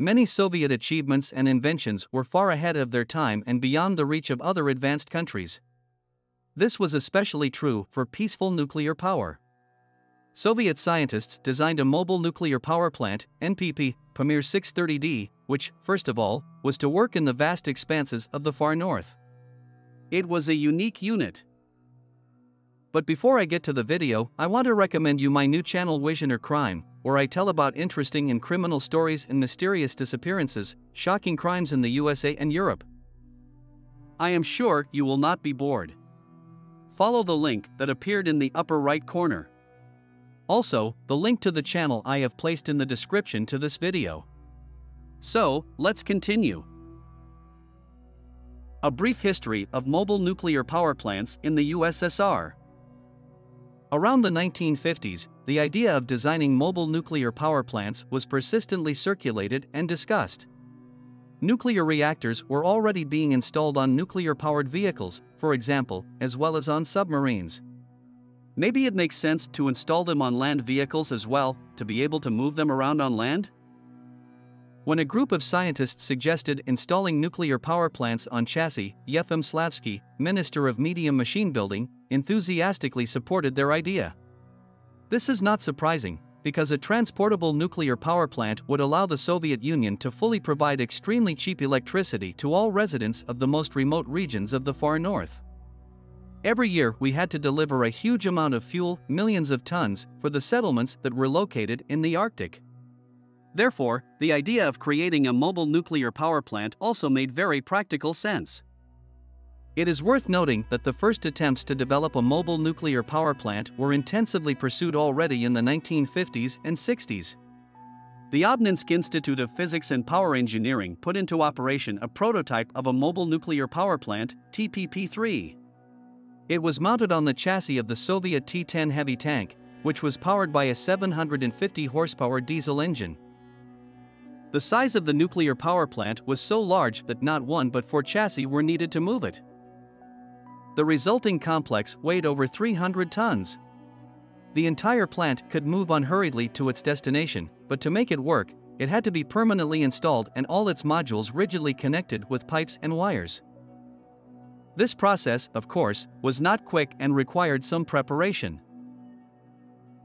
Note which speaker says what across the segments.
Speaker 1: Many Soviet achievements and inventions were far ahead of their time and beyond the reach of other advanced countries. This was especially true for peaceful nuclear power. Soviet scientists designed a mobile nuclear power plant, NPP, Pamir 630D, which, first of all, was to work in the vast expanses of the far north. It was a unique unit. But before I get to the video, I want to recommend you my new channel Wisioner Crime, where I tell about interesting and criminal stories and mysterious disappearances, shocking crimes in the USA and Europe. I am sure you will not be bored. Follow the link that appeared in the upper right corner. Also, the link to the channel I have placed in the description to this video. So, let's continue. A brief history of mobile nuclear power plants in the USSR. Around the 1950s, the idea of designing mobile nuclear power plants was persistently circulated and discussed. Nuclear reactors were already being installed on nuclear powered vehicles, for example, as well as on submarines. Maybe it makes sense to install them on land vehicles as well, to be able to move them around on land? When a group of scientists suggested installing nuclear power plants on chassis, Yefim Slavsky, Minister of Medium Machine Building, enthusiastically supported their idea. This is not surprising, because a transportable nuclear power plant would allow the Soviet Union to fully provide extremely cheap electricity to all residents of the most remote regions of the far north. Every year we had to deliver a huge amount of fuel, millions of tons, for the settlements that were located in the Arctic. Therefore, the idea of creating a mobile nuclear power plant also made very practical sense. It is worth noting that the first attempts to develop a mobile nuclear power plant were intensively pursued already in the 1950s and 60s. The Obninsk Institute of Physics and Power Engineering put into operation a prototype of a mobile nuclear power plant, TPP 3. It was mounted on the chassis of the Soviet T 10 heavy tank, which was powered by a 750 horsepower diesel engine. The size of the nuclear power plant was so large that not one but four chassis were needed to move it. The resulting complex weighed over 300 tons. The entire plant could move unhurriedly to its destination, but to make it work, it had to be permanently installed and all its modules rigidly connected with pipes and wires. This process, of course, was not quick and required some preparation.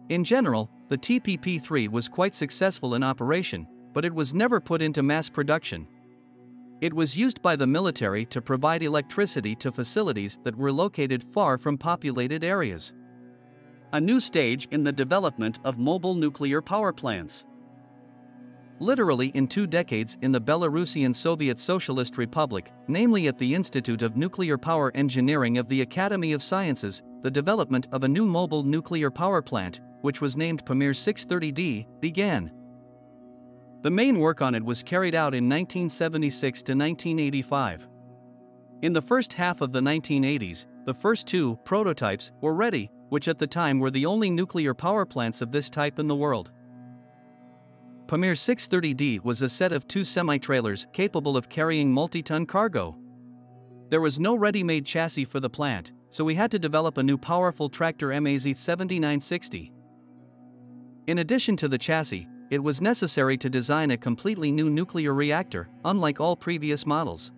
Speaker 1: In general, the TPP 3 was quite successful in operation, but it was never put into mass production. It was used by the military to provide electricity to facilities that were located far from populated areas. A new stage in the development of mobile nuclear power plants. Literally in two decades in the Belarusian Soviet Socialist Republic, namely at the Institute of Nuclear Power Engineering of the Academy of Sciences, the development of a new mobile nuclear power plant, which was named Pamir 630D, began. The main work on it was carried out in 1976 to 1985. In the first half of the 1980s, the first two prototypes were ready, which at the time were the only nuclear power plants of this type in the world. Pamir 630D was a set of two semi-trailers capable of carrying multi-ton cargo. There was no ready-made chassis for the plant, so we had to develop a new powerful tractor MAZ 7960. In addition to the chassis, it was necessary to design a completely new nuclear reactor, unlike all previous models.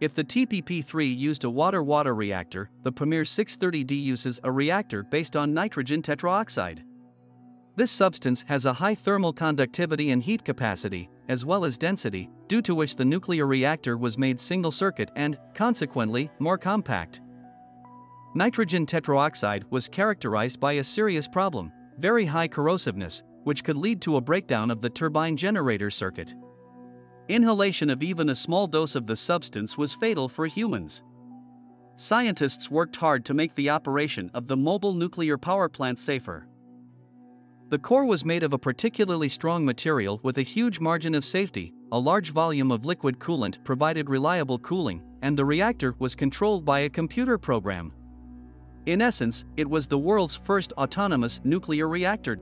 Speaker 1: If the TPP-3 used a water-water reactor, the Pamir 630D uses a reactor based on nitrogen tetroxide. This substance has a high thermal conductivity and heat capacity, as well as density, due to which the nuclear reactor was made single circuit and, consequently, more compact. Nitrogen tetroxide was characterized by a serious problem, very high corrosiveness, which could lead to a breakdown of the turbine generator circuit. Inhalation of even a small dose of the substance was fatal for humans. Scientists worked hard to make the operation of the mobile nuclear power plant safer. The core was made of a particularly strong material with a huge margin of safety, a large volume of liquid coolant provided reliable cooling, and the reactor was controlled by a computer program. In essence, it was the world's first autonomous nuclear reactor.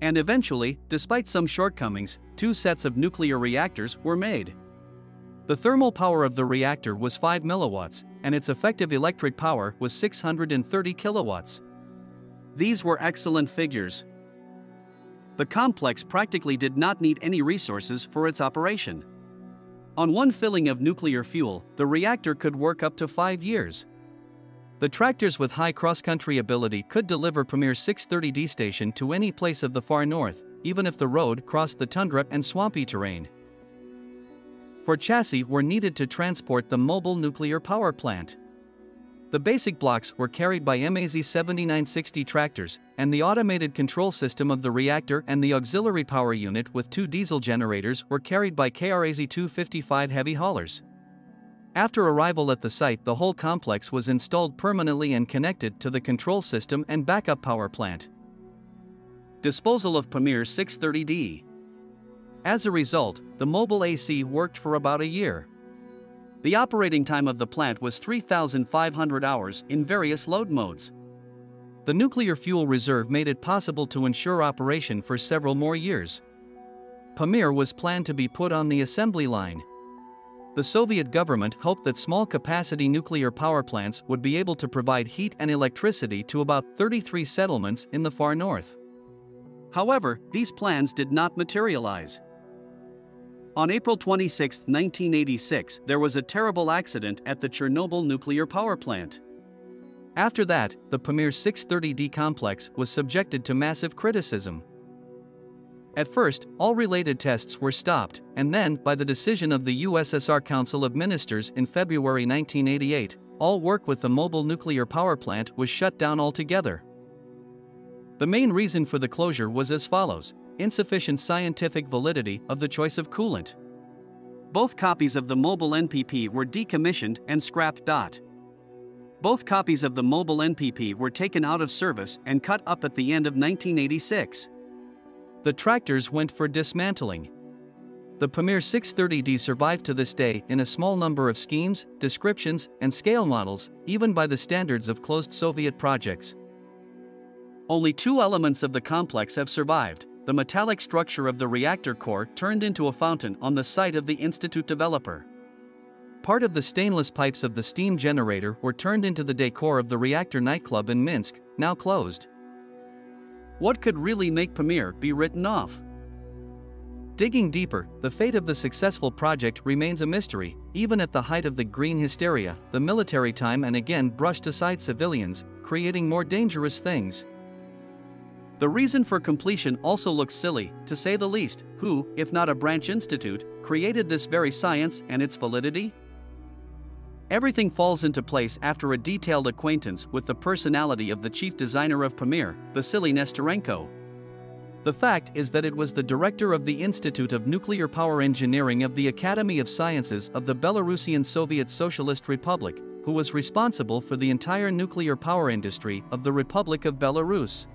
Speaker 1: And eventually, despite some shortcomings, two sets of nuclear reactors were made. The thermal power of the reactor was 5 milliwatts, and its effective electric power was 630 kilowatts. These were excellent figures. The complex practically did not need any resources for its operation. On one filling of nuclear fuel, the reactor could work up to five years. The tractors with high cross-country ability could deliver Pamir 630D station to any place of the far north, even if the road crossed the tundra and swampy terrain. For chassis were needed to transport the mobile nuclear power plant. The basic blocks were carried by MAZ 7960 tractors, and the automated control system of the reactor and the auxiliary power unit with two diesel generators were carried by KRAZ 255 heavy haulers. After arrival at the site, the whole complex was installed permanently and connected to the control system and backup power plant. Disposal of Pamir 630D. As a result, the mobile AC worked for about a year. The operating time of the plant was 3,500 hours in various load modes. The nuclear fuel reserve made it possible to ensure operation for several more years. Pamir was planned to be put on the assembly line. The Soviet government hoped that small capacity nuclear power plants would be able to provide heat and electricity to about 33 settlements in the far north. However, these plans did not materialize. On April 26, 1986, there was a terrible accident at the Chernobyl nuclear power plant. After that, the Pamir 630D complex was subjected to massive criticism. At first, all related tests were stopped, and then, by the decision of the USSR Council of Ministers in February 1988, all work with the mobile nuclear power plant was shut down altogether. The main reason for the closure was as follows insufficient scientific validity of the choice of coolant. Both copies of the mobile NPP were decommissioned and scrapped. Both copies of the mobile NPP were taken out of service and cut up at the end of 1986. The tractors went for dismantling. The Pamir 630D survived to this day in a small number of schemes, descriptions, and scale models, even by the standards of closed Soviet projects. Only two elements of the complex have survived the metallic structure of the reactor core turned into a fountain on the site of the Institute developer. Part of the stainless pipes of the steam generator were turned into the decor of the reactor nightclub in Minsk, now closed. What could really make Pamir be written off? Digging deeper, the fate of the successful project remains a mystery, even at the height of the green hysteria, the military time and again brushed aside civilians, creating more dangerous things. The reason for completion also looks silly, to say the least. Who, if not a branch institute, created this very science and its validity? Everything falls into place after a detailed acquaintance with the personality of the chief designer of Pamir, Vasily Nesterenko. The fact is that it was the director of the Institute of Nuclear Power Engineering of the Academy of Sciences of the Belarusian Soviet Socialist Republic, who was responsible for the entire nuclear power industry of the Republic of Belarus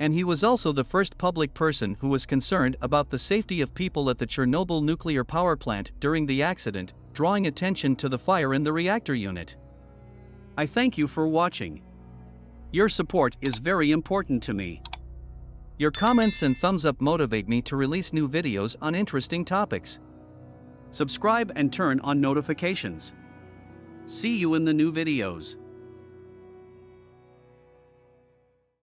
Speaker 1: and he was also the first public person who was concerned about the safety of people at the Chernobyl nuclear power plant during the accident, drawing attention to the fire in the reactor unit. I thank you for watching. Your support is very important to me. Your comments and thumbs up motivate me to release new videos on interesting topics. Subscribe and turn on notifications. See you in the new videos.